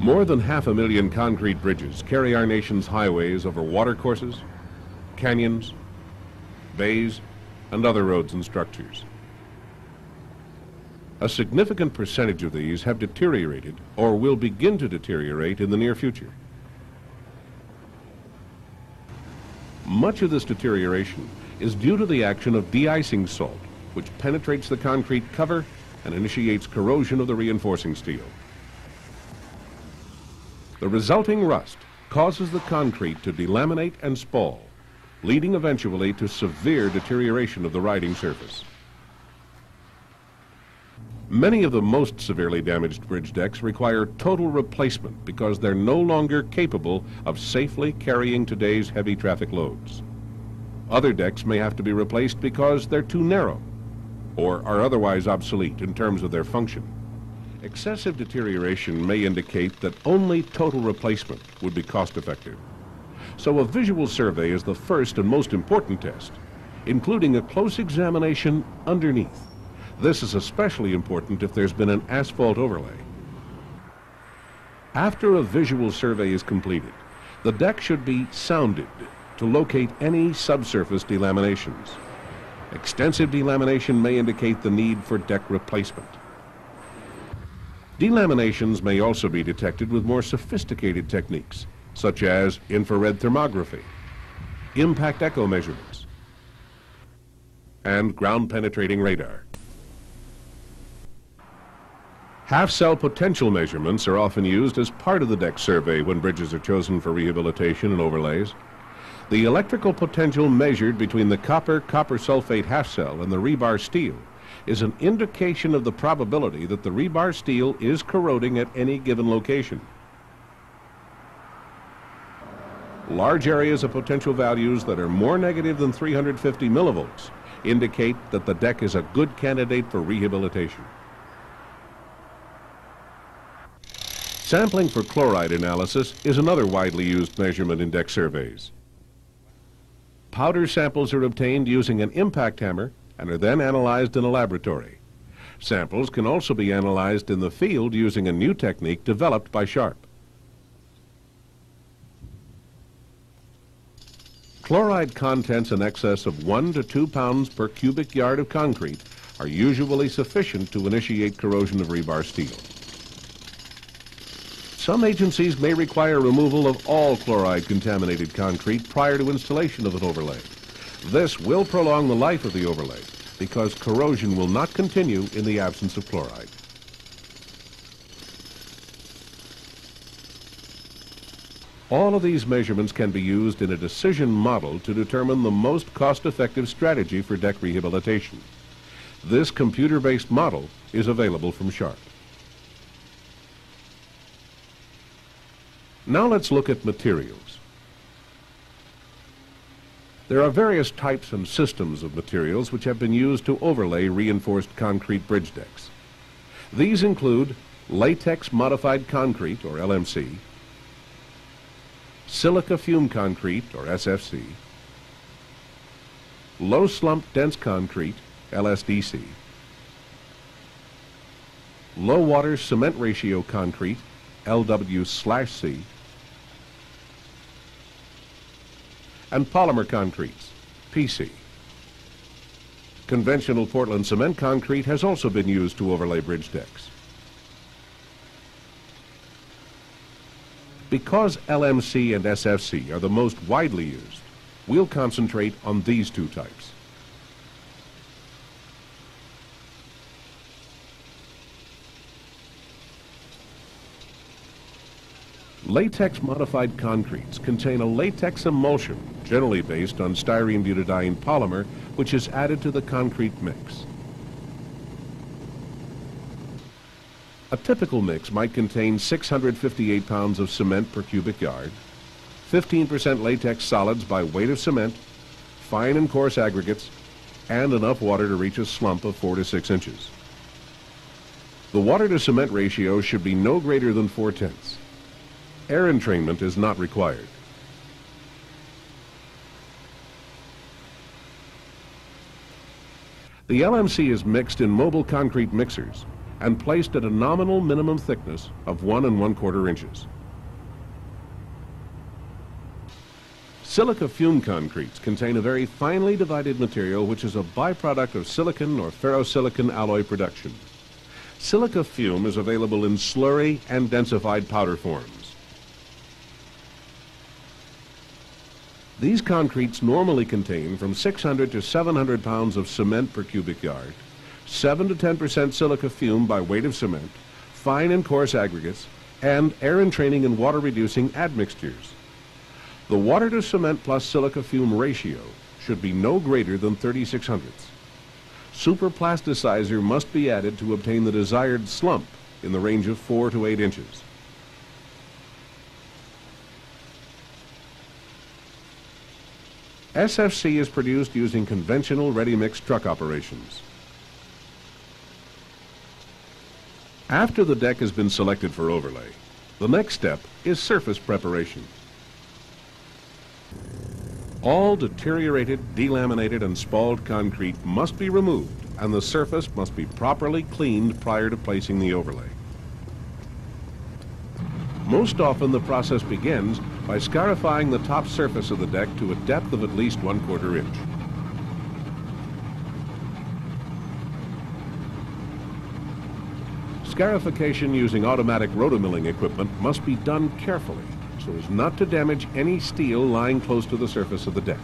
More than half a million concrete bridges carry our nation's highways over watercourses, canyons, bays, and other roads and structures. A significant percentage of these have deteriorated or will begin to deteriorate in the near future. Much of this deterioration is due to the action of de-icing salt, which penetrates the concrete cover and initiates corrosion of the reinforcing steel. The resulting rust causes the concrete to delaminate and spall, leading eventually to severe deterioration of the riding surface. Many of the most severely damaged bridge decks require total replacement because they're no longer capable of safely carrying today's heavy traffic loads. Other decks may have to be replaced because they're too narrow or are otherwise obsolete in terms of their function. Excessive deterioration may indicate that only total replacement would be cost effective. So a visual survey is the first and most important test, including a close examination underneath. This is especially important if there's been an asphalt overlay. After a visual survey is completed, the deck should be sounded to locate any subsurface delaminations. Extensive delamination may indicate the need for deck replacement. Delaminations may also be detected with more sophisticated techniques, such as infrared thermography, impact echo measurements, and ground-penetrating radar. Half-cell potential measurements are often used as part of the deck survey when bridges are chosen for rehabilitation and overlays. The electrical potential measured between the copper-copper sulfate half-cell and the rebar steel is an indication of the probability that the rebar steel is corroding at any given location. Large areas of potential values that are more negative than 350 millivolts indicate that the deck is a good candidate for rehabilitation. Sampling for chloride analysis is another widely used measurement in deck surveys. Powder samples are obtained using an impact hammer and are then analyzed in a laboratory. Samples can also be analyzed in the field using a new technique developed by SHRP. Chloride contents in excess of 1 to 2 pounds per cubic yard of concrete are usually sufficient to initiate corrosion of rebar steel. Some agencies may require removal of all chloride-contaminated concrete prior to installation of an overlay. This will prolong the life of the overlay because corrosion will not continue in the absence of chloride. All of these measurements can be used in a decision model to determine the most cost-effective strategy for deck rehabilitation. This computer-based model is available from SHRP. Now let's look at materials. There are various types and systems of materials which have been used to overlay reinforced concrete bridge decks. These include latex modified concrete, or LMC, silica fume concrete, or SFC, low slump dense concrete, LSDC, low water cement ratio concrete, LW/C, and polymer concretes, PC. Conventional Portland cement concrete has also been used to overlay bridge decks. Because LMC and SFC are the most widely used, we'll concentrate on these two types. Latex modified concretes contain a latex emulsion, generally based on styrene butadiene polymer, which is added to the concrete mix. A typical mix might contain 658 pounds of cement per cubic yard, 15% latex solids by weight of cement, fine and coarse aggregates, and enough water to reach a slump of 4 to 6 inches. The water to cement ratio should be no greater than 4 tenths. Air entrainment is not required. The LMC is mixed in mobile concrete mixers and placed at a nominal minimum thickness of one and one quarter inches. Silica fume concretes contain a very finely divided material which is a byproduct of silicon or ferrosilicon alloy production. Silica fume is available in slurry and densified powder forms. These concretes normally contain from 600 to 700 pounds of cement per cubic yard, 7 to 10 percent silica fume by weight of cement, fine and coarse aggregates, and air entraining and water reducing admixtures. The water to cement plus silica fume ratio should be no greater than 36 hundredths. Superplasticizer must be added to obtain the desired slump in the range of 4 to 8 inches. SFC is produced using conventional ready-mix truck operations. After the deck has been selected for overlay, the next step is surface preparation. All deteriorated, delaminated, and spalled concrete must be removed and the surface must be properly cleaned prior to placing the overlay. Most often the process begins by scarifying the top surface of the deck to a depth of at least one quarter inch. Scarification using automatic rotomilling equipment must be done carefully so as not to damage any steel lying close to the surface of the deck.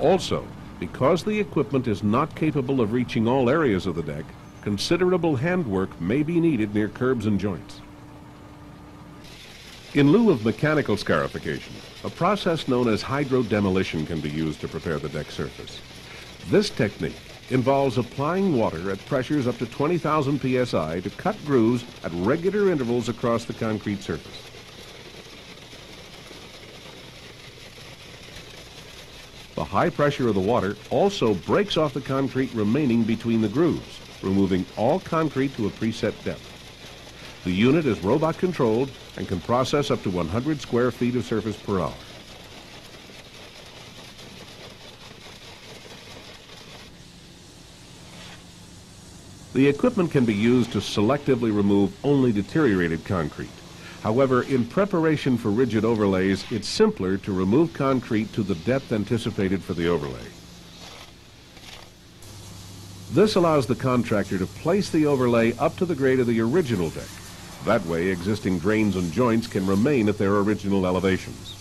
Also, because the equipment is not capable of reaching all areas of the deck, considerable handwork may be needed near curbs and joints. In lieu of mechanical scarification, a process known as hydrodemolition can be used to prepare the deck surface. This technique involves applying water at pressures up to 20,000 psi to cut grooves at regular intervals across the concrete surface. The high pressure of the water also breaks off the concrete remaining between the grooves, removing all concrete to a preset depth. The unit is robot controlled and can process up to 100 square feet of surface per hour. The equipment can be used to selectively remove only deteriorated concrete. However, in preparation for rigid overlays, it's simpler to remove concrete to the depth anticipated for the overlay. This allows the contractor to place the overlay up to the grade of the original deck. That way, existing drains and joints can remain at their original elevations.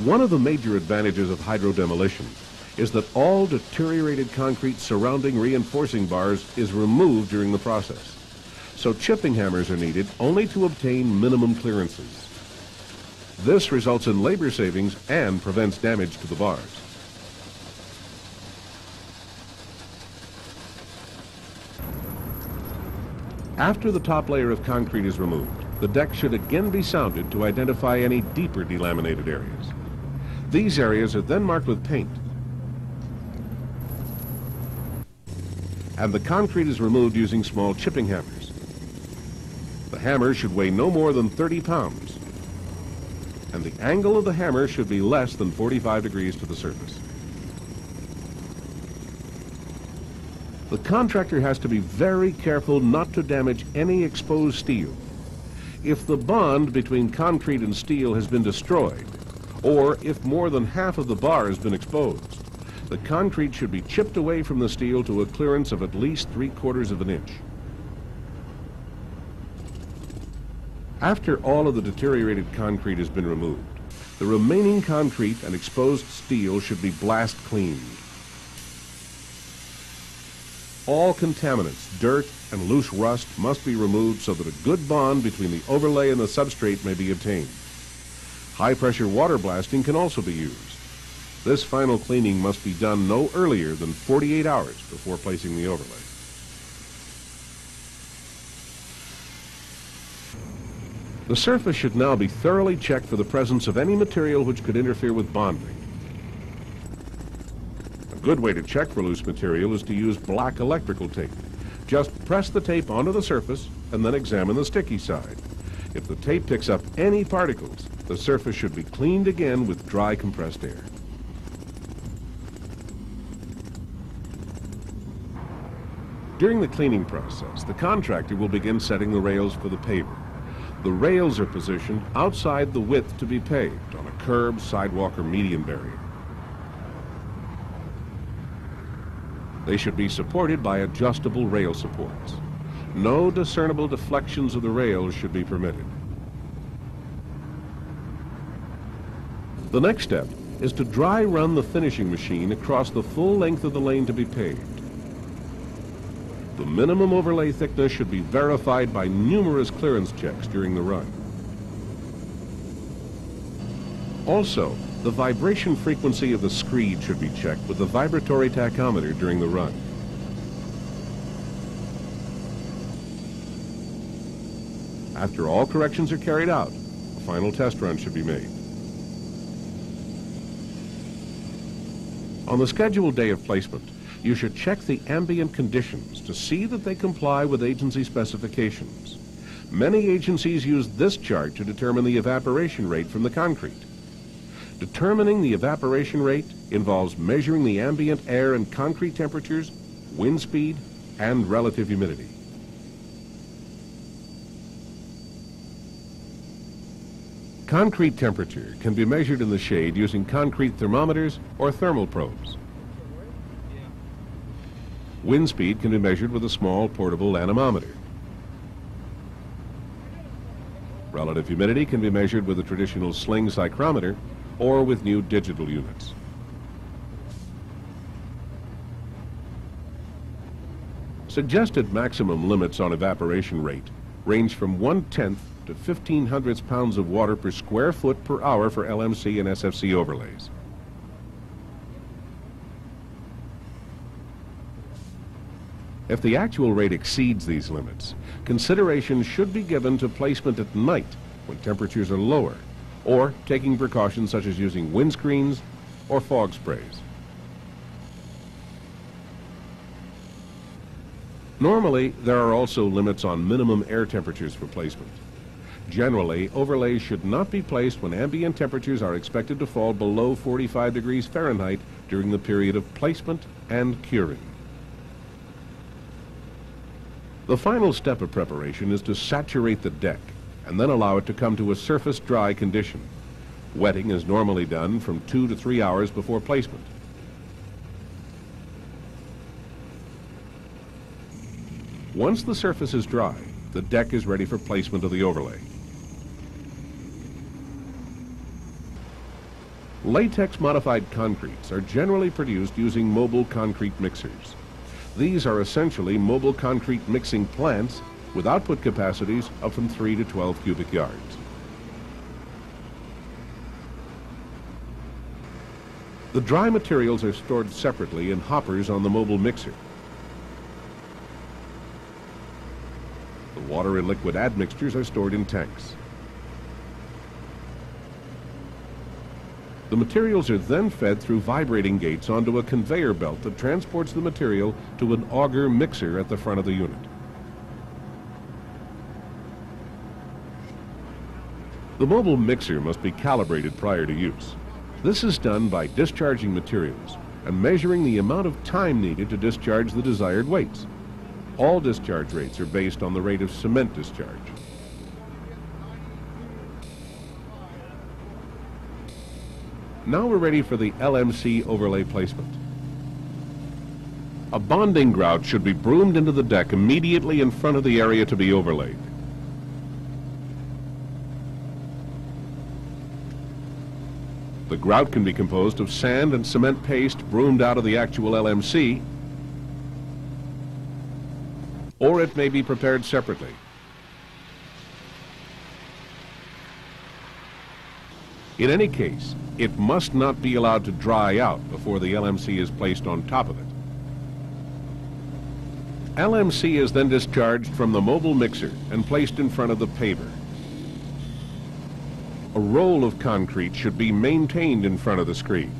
One of the major advantages of hydrodemolition is that all deteriorated concrete surrounding reinforcing bars is removed during the process. So chipping hammers are needed only to obtain minimum clearances. This results in labor savings and prevents damage to the bars. After the top layer of concrete is removed, the deck should again be sounded to identify any deeper delaminated areas. These areas are then marked with paint and the concrete is removed using small chipping hammers. The hammer should weigh no more than 30 pounds, and the angle of the hammer should be less than 45 degrees to the surface. The contractor has to be very careful not to damage any exposed steel. If the bond between concrete and steel has been destroyed, or if more than half of the bar has been exposed, the concrete should be chipped away from the steel to a clearance of at least three quarters of an inch. After all of the deteriorated concrete has been removed, the remaining concrete and exposed steel should be blast cleaned. All contaminants, dirt, and loose rust must be removed so that a good bond between the overlay and the substrate may be obtained. High-pressure water blasting can also be used. This final cleaning must be done no earlier than 48 hours before placing the overlay. The surface should now be thoroughly checked for the presence of any material which could interfere with bonding good way to check for loose material is to use black electrical tape. Just press the tape onto the surface and then examine the sticky side. If the tape picks up any particles, the surface should be cleaned again with dry compressed air. During the cleaning process, the contractor will begin setting the rails for the paver. The rails are positioned outside the width to be paved on a curb, sidewalk, or median barrier. They should be supported by adjustable rail supports. No discernible deflections of the rails should be permitted. The next step is to dry run the finishing machine across the full length of the lane to be paved. The minimum overlay thickness should be verified by numerous clearance checks during the run. Also, the vibration frequency of the screed should be checked with the vibratory tachometer during the run. After all corrections are carried out, a final test run should be made. On the scheduled day of placement, you should check the ambient conditions to see that they comply with agency specifications. Many agencies use this chart to determine the evaporation rate from the concrete. Determining the evaporation rate involves measuring the ambient air and concrete temperatures, wind speed, and relative humidity. Concrete temperature can be measured in the shade using concrete thermometers or thermal probes. Wind speed can be measured with a small portable anemometer. Relative humidity can be measured with a traditional sling psychrometer or with new digital units. Suggested maximum limits on evaporation rate range from one-tenth to 15 hundredths pounds of water per square foot per hour for LMC and SFC overlays. If the actual rate exceeds these limits, consideration should be given to placement at night when temperatures are lower, or taking precautions such as using windscreens or fog sprays. Normally, there are also limits on minimum air temperatures for placement. Generally, overlays should not be placed when ambient temperatures are expected to fall below 45 degrees Fahrenheit during the period of placement and curing. The final step of preparation is to saturate the deck and then allow it to come to a surface dry condition. Wetting is normally done from two to three hours before placement. Once the surface is dry, the deck is ready for placement of the overlay. Latex modified concretes are generally produced using mobile concrete mixers. These are essentially mobile concrete mixing plants with output capacities of from 3 to 12 cubic yards. The dry materials are stored separately in hoppers on the mobile mixer. The water and liquid admixtures are stored in tanks. The materials are then fed through vibrating gates onto a conveyor belt that transports the material to an auger mixer at the front of the unit. The mobile mixer must be calibrated prior to use. This is done by discharging materials and measuring the amount of time needed to discharge the desired weights. All discharge rates are based on the rate of cement discharge. Now we're ready for the LMC overlay placement. A bonding grout should be broomed into the deck immediately in front of the area to be overlaid. The grout can be composed of sand and cement paste broomed out of the actual LMC, or it may be prepared separately. In any case, it must not be allowed to dry out before the LMC is placed on top of it. LMC is then discharged from the mobile mixer and placed in front of the paver. A roll of concrete should be maintained in front of the screed.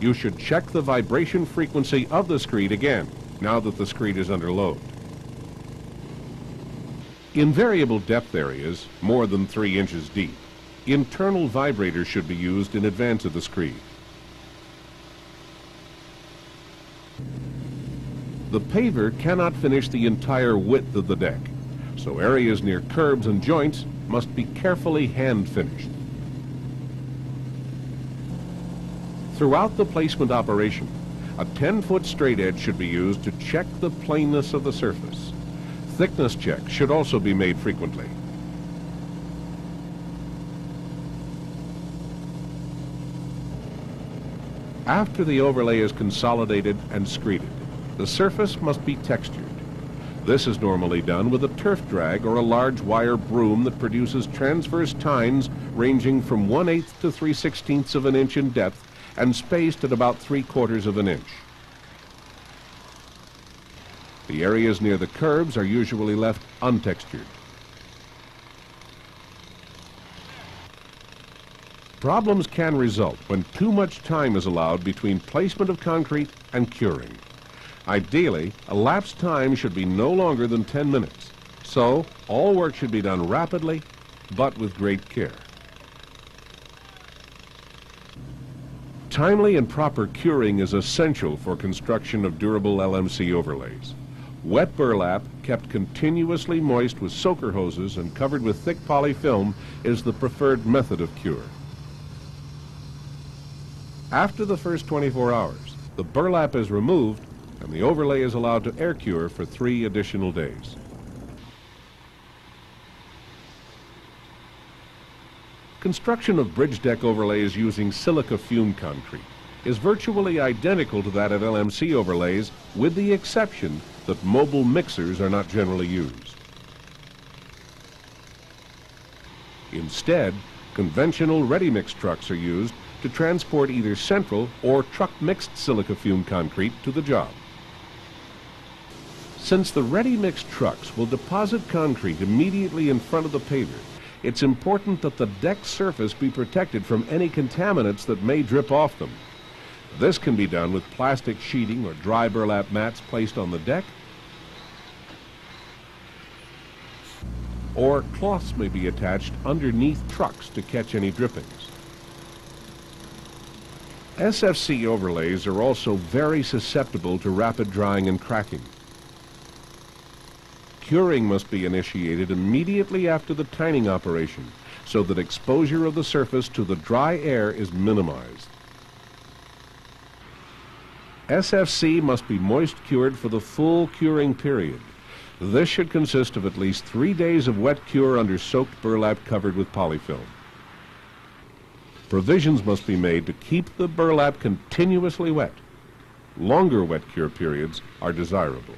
You should check the vibration frequency of the screed again, now that the screed is under load. In variable depth areas, more than three inches deep, internal vibrators should be used in advance of the screed. The paver cannot finish the entire width of the deck, so areas near curbs and joints must be carefully hand finished. Throughout the placement operation, a 10-foot straight edge should be used to check the planeness of the surface. Thickness checks should also be made frequently. After the overlay is consolidated and screeded, the surface must be textured. This is normally done with a turf drag or a large wire broom that produces transverse tines ranging from 1 8 to 3 16 of an inch in depth and spaced at about 3 quarters of an inch. The areas near the curbs are usually left untextured. Problems can result when too much time is allowed between placement of concrete and curing. Ideally, elapsed time should be no longer than 10 minutes. So, all work should be done rapidly, but with great care. Timely and proper curing is essential for construction of durable LMC overlays. Wet burlap, kept continuously moist with soaker hoses and covered with thick polyfilm, is the preferred method of cure. After the first 24 hours, the burlap is removed and the overlay is allowed to air cure for three additional days. Construction of bridge deck overlays using silica fume concrete is virtually identical to that of LMC overlays with the exception that mobile mixers are not generally used. Instead, conventional ready-mix trucks are used to transport either central or truck-mixed silica fume concrete to the job. Since the ready-mix trucks will deposit concrete immediately in front of the paver, it's important that the deck surface be protected from any contaminants that may drip off them. This can be done with plastic sheeting or dry burlap mats placed on the deck, or cloths may be attached underneath trucks to catch any drippings. SFC overlays are also very susceptible to rapid drying and cracking. Curing must be initiated immediately after the tining operation so that exposure of the surface to the dry air is minimized. SFC must be moist cured for the full curing period. This should consist of at least three days of wet cure under soaked burlap covered with polyfilm. Provisions must be made to keep the burlap continuously wet. Longer wet cure periods are desirable.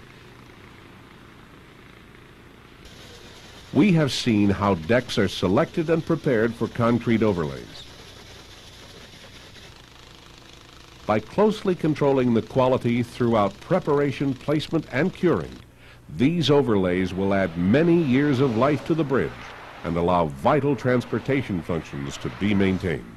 We have seen how decks are selected and prepared for concrete overlays. By closely controlling the quality throughout preparation, placement, and curing, these overlays will add many years of life to the bridge and allow vital transportation functions to be maintained.